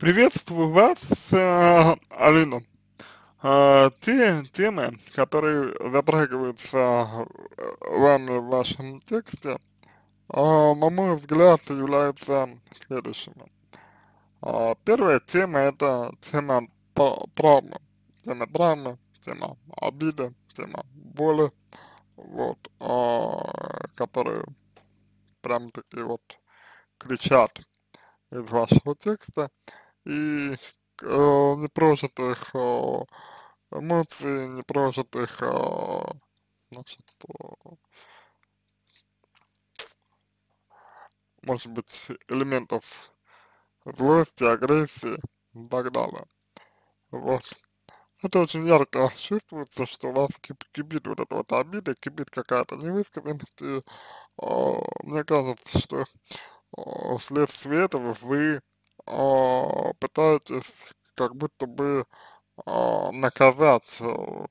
Приветствую вас, э, Алина. Э, те темы, которые затрагиваются э, вами в вашем тексте, на мой взгляд, являются следующими. Первая тема это тема тра- травмы, тема травмы, тема обиды, тема боли, вот, которые прям таки вот кричат из вашего текста и э, непрожитых э, эмоций, непрожитых, э, значит, э, может быть, элементов злости, агрессии и так далее. Вот. Это очень ярко чувствуется, что у вас кип кипит вот эта вот обида, кипит какая-то невысказанность, и э, мне кажется, что э, вследствие этого вы э, пытаетесь как будто бы э, наказать э,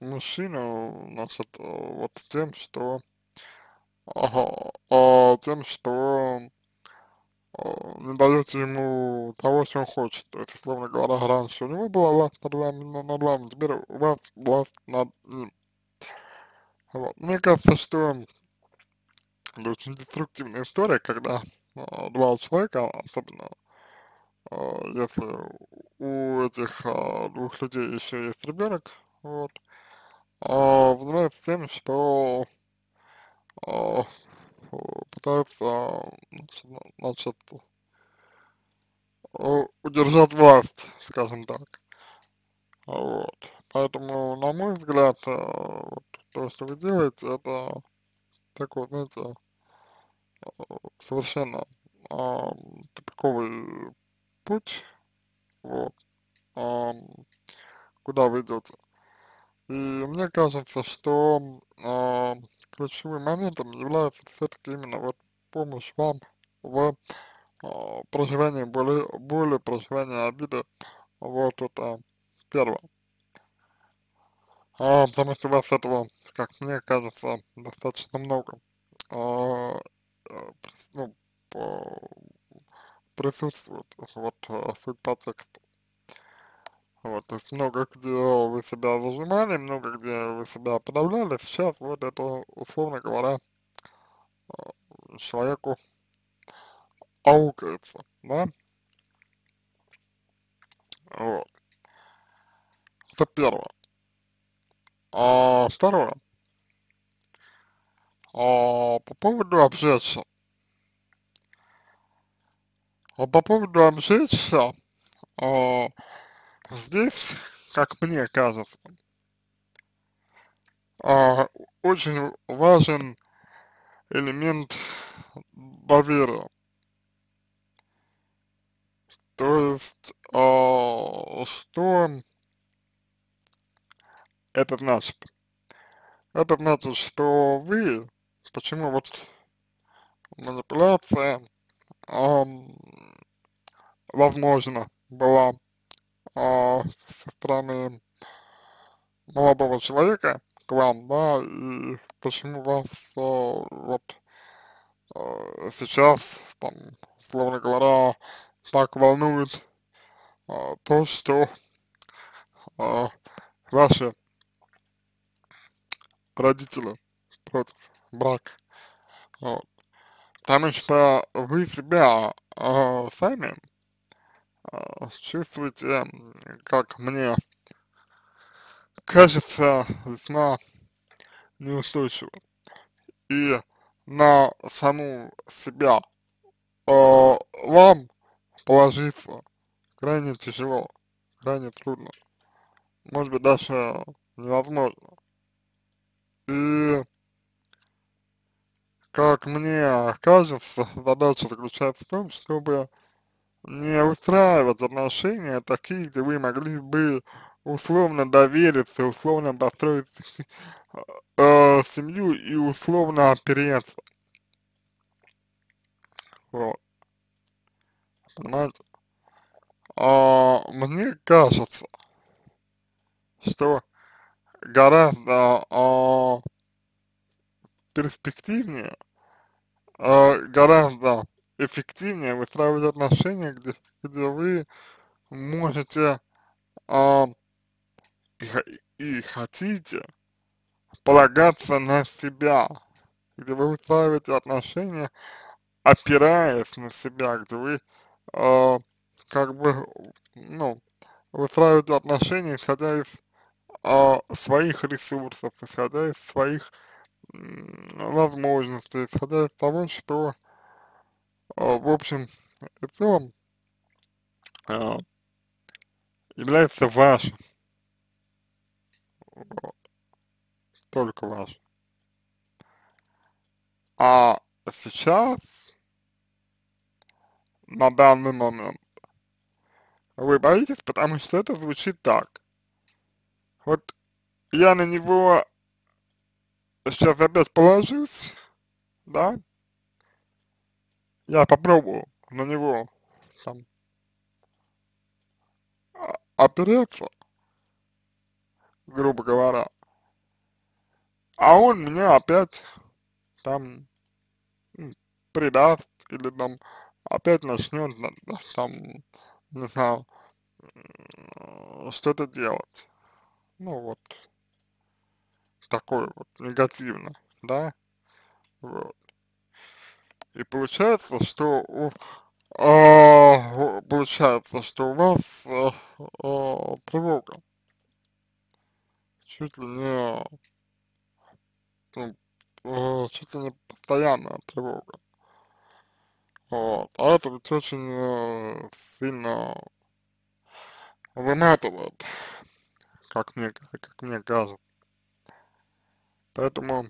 мужчину, значит, э, вот тем, что ага, э, тем, что э, не даете ему того, что он хочет. То есть, условно говоря, раньше у него была власть над вами, над вами, теперь у вас власть над ним. Вот. Мне кажется, что это очень деструктивная история, когда э, два человека, особенно если у этих э, двух людей еще есть ребенок, вот, э, занимаются тем, что э, пытаются, значит, э, удержать власть, скажем так. Вот. Поэтому, на мой взгляд, э, вот, то, что вы делаете, это такой, знаете, э, совершенно э, тупиковый путь, вот, э, куда вы идете. И мне кажется, что э, ключевым моментом является все-таки именно вот помощь вам в э, проживании боли, боли, проживании обиды, вот это первое. А, потому что у вас этого, как мне кажется, достаточно много. А, э, ну, по- присутствует, вот, э, суть по тексту. Вот, то есть много где вы себя зажимали, много где вы себя подавляли, сейчас вот это, условно говоря, э, человеку аукается, да, вот, это первое. А второе, а, по поводу обжечься, а по поводу обжечься, а, здесь, как мне кажется, а, очень важен элемент доверия. То есть, а, что это значит? Это значит, что вы, почему вот манипуляция, возможно, была а, со стороны молодого человека к вам, да, и почему вас а, вот а, сейчас, там, условно говоря, так волнует а, то, что а, ваши родители против брака, вот. Потому что вы себя а, сами чувствуете, м, как мне кажется, весьма неустойчиво. И на саму себя а, вам положиться крайне тяжело, крайне трудно, может быть даже невозможно. И как мне кажется, задача заключается в том, чтобы не устраивать отношения такие, где вы могли бы условно довериться, условно построить э, семью и условно опереться. Вот, понимаете? А, мне кажется, что гораздо а, перспективнее, а, гораздо эффективнее выстраивать отношения, где, где вы можете а, и, и хотите полагаться на себя, где вы выстраиваете отношения, опираясь на себя, где вы э, как бы, ну, выстраиваете отношения, исходя из э, своих ресурсов, исходя из своих возможностей, исходя из того, что, в общем и целом, э, является вашим. Вот. Только вашим. А сейчас, на данный момент, вы боитесь, потому что это звучит так. Вот я на него сейчас опять положусь, да, я попробую на него там опереться, грубо говоря, а он меня опять там предаст или там опять начнет там, не знаю, что-то делать. Ну вот, такое вот негативно, да, вот. И получается, что а, получается, что у вас а, а, тревога чуть ли не, ну, а, чуть ли не постоянная тревога. Вот. А это ведь очень э, сильно выматывает, как мне, как мне кажется. Поэтому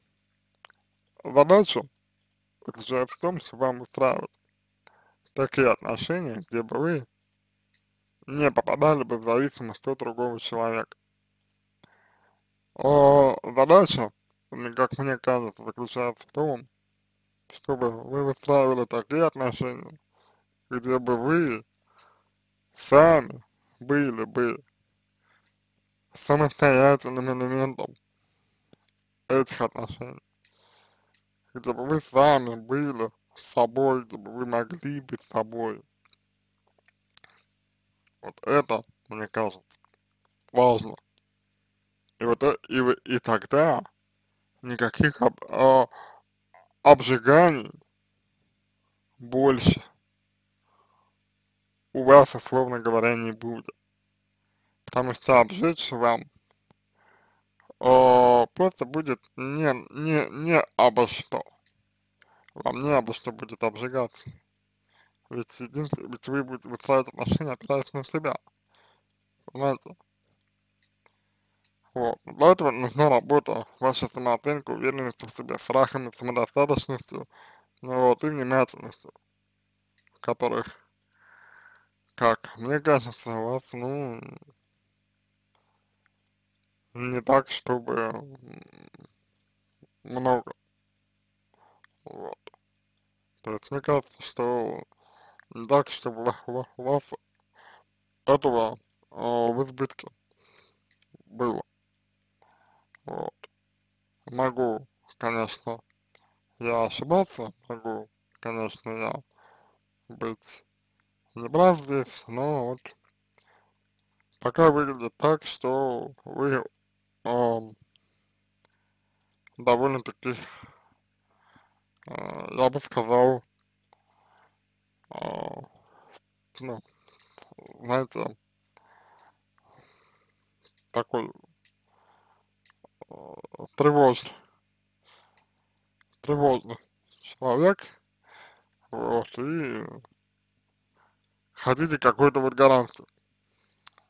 задача заключается в том, что вам устраивать такие отношения, где бы вы не попадали бы в зависимость от другого человека. А задача, как мне кажется, заключается в том, чтобы вы выстраивали такие отношения, где бы вы сами были бы самостоятельным элементом этих отношений, где бы вы сами были собой, чтобы вы могли быть собой. Вот это, мне кажется, важно. И вот и, и тогда никаких об, а, обжиганий больше у вас, условно говоря, не будет. Потому что обжечь вам э, просто будет не, не, не обо что вам не обо что будет обжигаться. Ведь, единственное, ведь вы будете выстраивать отношения, опираясь на себя. Понимаете? Вот. Для этого нужна работа, ваша самооценка, уверенность в себе, страхами, самодостаточностью, ну вот, и внимательностью, которых, как мне кажется, у вас, ну, не так, чтобы много. Вот. То есть мне кажется, что не так, чтобы у вас этого э, в избытке было. Вот. Могу, конечно, я ошибаться, могу, конечно, я быть неправ здесь, но вот пока выглядит так, что вы э, довольно-таки Э, я бы сказал, э, ну, знаете, такой э, тревожный, тревожный человек, вот, и хотите какой-то вот гарантии.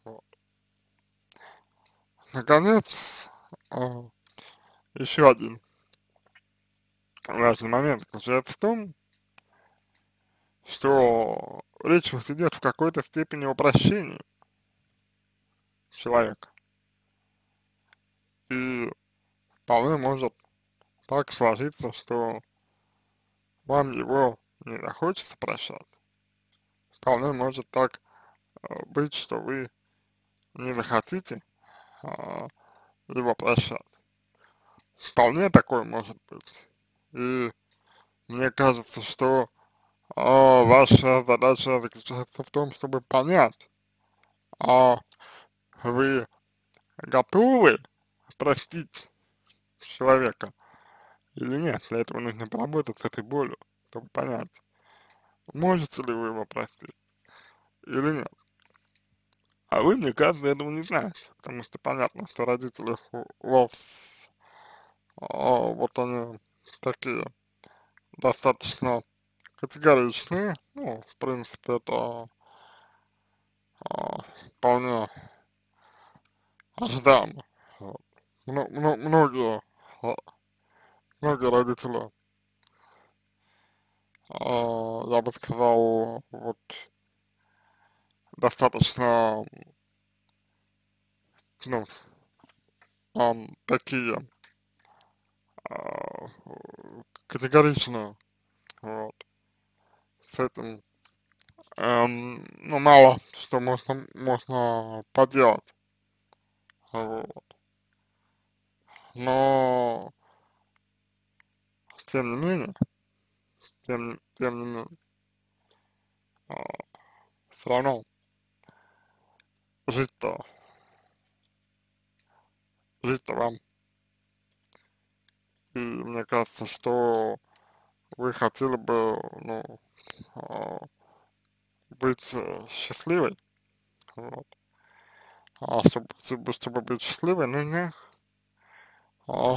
Вот. Наконец, еще один важный момент заключается в том, что речь идет в какой-то степени о прощении человека. И вполне может так сложиться, что вам его не захочется прощать. Вполне может так э, быть, что вы не захотите э, его прощать. Вполне такое может быть. И мне кажется, что а, ваша задача заключается в том, чтобы понять, а вы готовы простить человека или нет. Для этого нужно поработать с этой болью, чтобы понять, можете ли вы его простить или нет. А вы, мне кажется, этого не знаете, потому что понятно, что родители у, вас, а, вот они такие достаточно категоричные, ну, в принципе, это а, вполне ожидаемо. Мно, мно, многие, а, многие родители, а, я бы сказал, вот, достаточно, ну, а, такие а, категоричные, вот, с этим, эм, ну, мало что можно, можно поделать, вот, но, тем не менее, тем, тем не менее, а, все равно жить-то, жить-то вам. И мне кажется, что вы хотели бы, ну, а, быть э, счастливой, вот. А чтобы, чтобы быть счастливой, нужно а,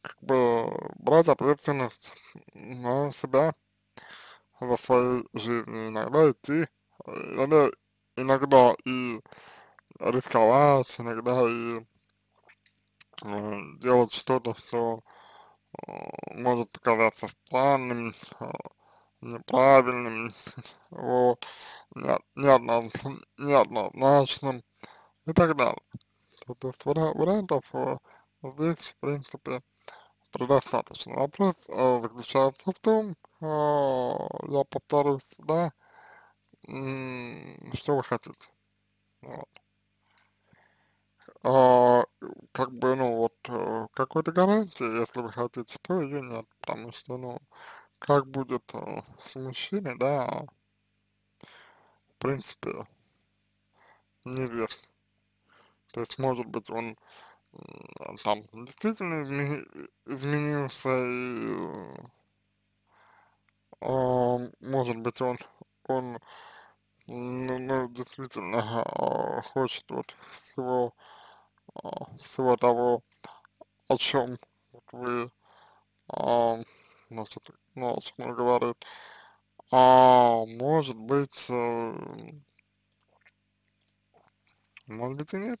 как бы брать ответственность на себя за свою жизнь, иногда идти, иногда, иногда и рисковать, иногда и э, делать что-то, что э, может показаться странным, э, неправильным, вот, неоднозначным, и так далее. То есть вариантов здесь, в принципе, предостаточно. Вопрос э, заключается в том, э, я повторюсь, да, что вы хотите. Вот. А, как бы, ну, вот, э, какой-то гарантии, если вы хотите, то ее нет, потому что, ну, как будет э, с мужчиной, да, в принципе, неизвестно. То есть, может быть, он там действительно изме изменился и а, может быть он, он ну, ну действительно а, хочет вот всего, а, всего того, о чем вот вы, а, значит, ну, о чем он говорит, а может быть, а, может быть и нет.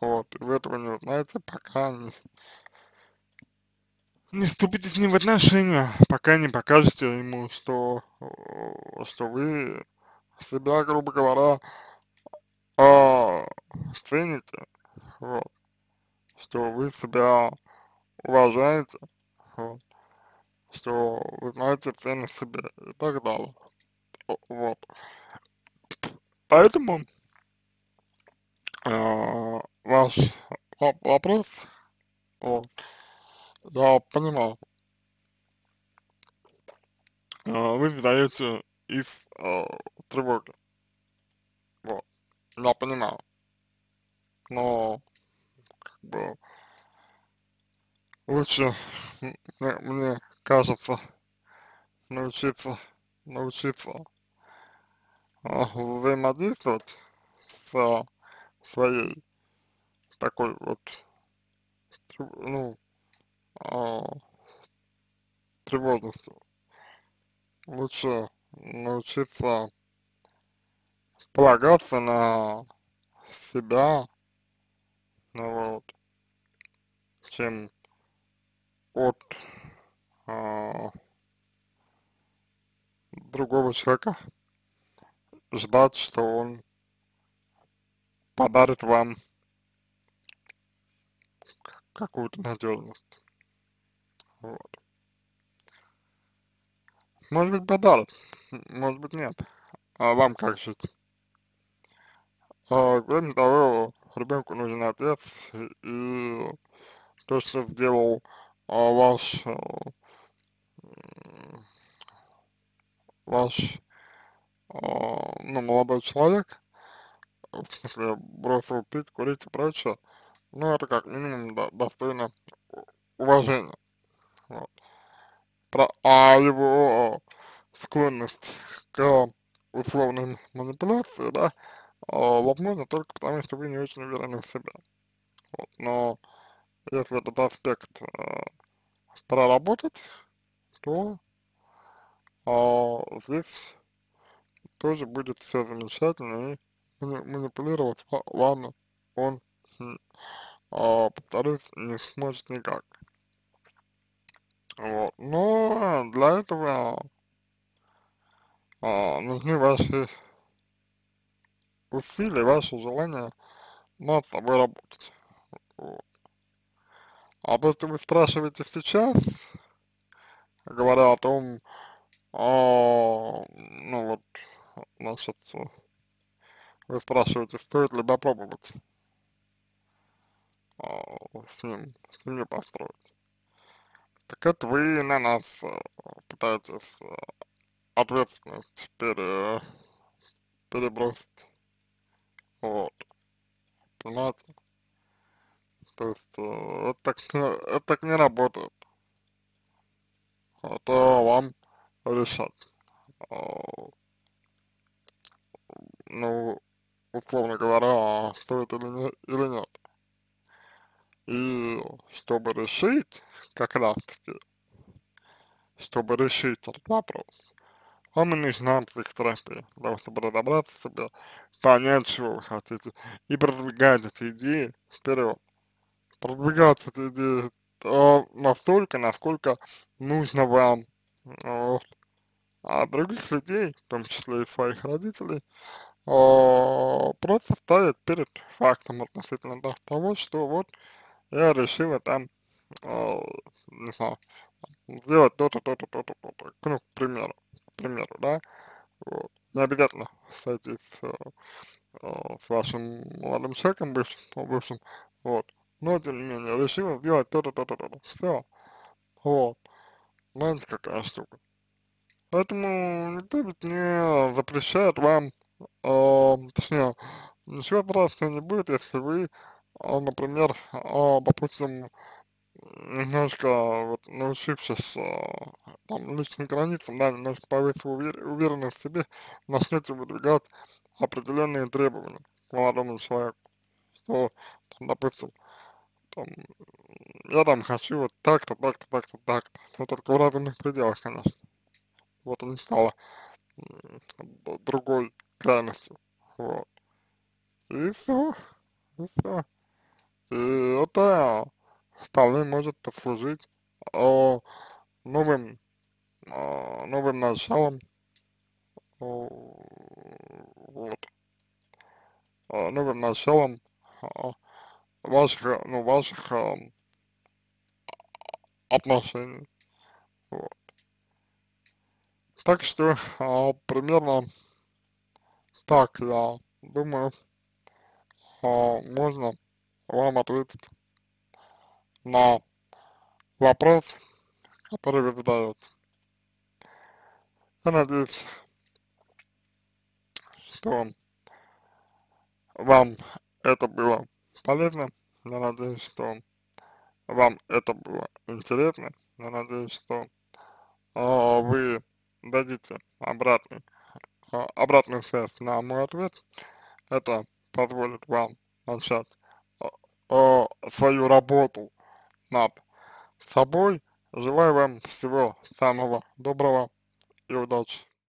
Вот, и вы этого не узнаете, пока не, не вступите с ним в отношения, пока не покажете ему, что, что вы себя, грубо говоря, а, цените, вот, что вы себя уважаете, вот, что вы знаете ценность себе и так далее, вот. Поэтому э, ваш вопрос, вот, я понимаю, э, вы задаете из э, тревоги, вот, я понимаю, но, как бы, лучше, мне, мне кажется, научиться, научиться э, взаимодействовать с своей такой вот, ну, а, тревожностью. Лучше научиться полагаться на себя, ну вот, чем от а, другого человека ждать, что он подарит вам какую-то надежность. Вот. Может быть подарок, может быть нет. А вам как жить? А, кроме того, ребенку нужен отец, и то, что сделал а, ваш а, ваш, э, ну, молодой человек, в смысле, бросил пить, курить и прочее, ну, это как минимум до достойно уважения, вот. Про, а его склонность к условной манипуляции, да, э, возможно только потому, что вы не очень уверены в себе. Вот. Но если этот аспект э, проработать, то э, здесь тоже будет все замечательно и манипулировать вами он, э, повторюсь, не сможет никак. Вот. Но для этого а, нужны ваши усилия, ваше желание над собой работать. Вот. А то, что вы спрашиваете сейчас, говоря о том, а, ну вот, значит, вы спрашиваете, стоит ли попробовать а, с ним семью построить. Так это вы на нас а, пытаетесь а, ответственность пере, перебросить. Вот. Понимаете? То есть э, это, так, это так не работает. Это вам решать. Э, ну, условно говоря, стоит или, не, или нет. И чтобы решить, как раз таки, чтобы решить этот вопрос, вам и нужна психотерапия, того, чтобы разобраться в себе, понять, чего вы хотите, и продвигать эти идеи вперед. Продвигать эти идеи то настолько, насколько нужно вам. Вот. А других людей, в том числе и своих родителей, о, просто ставят перед фактом относительно того, что вот я решила там, о, не знаю, сделать то-то, то-то, то-то, то-то, ну, к примеру к примеру, да, вот. Не обязательно сойтись с, э, с вашим молодым человеком, бывшим, бывшим, вот, но, тем не менее, решила сделать то-то, то-то, то-то, все, вот, знаете, какая штука. Поэтому никто ведь не запрещает вам, э, точнее, ничего страшного не будет, если вы, э, например, э, допустим, немножко вот научившись э, там личным границам, да, немножко повысив увер уверенность в себе, начнете выдвигать определенные требования к молодому человеку, что, там, допустим, там, я там хочу вот так-то, так-то, так-то, так-то, но только в разумных пределах, конечно. Вот он стало другой крайностью, вот. И все, и все. И это вполне может послужить о, новым, о, новым началом, о, вот, о, новым началом ваших, ну, ваших отношений, вот. Так что а, примерно так я думаю, а, можно вам ответить на вопрос, который вы задаете. Я надеюсь, что вам это было полезно. Я надеюсь, что вам это было интересно. Я надеюсь, что э, вы дадите обратный, э, обратную связь на мой ответ. Это позволит вам начать э, свою работу над собой. Желаю вам всего самого доброго и удачи.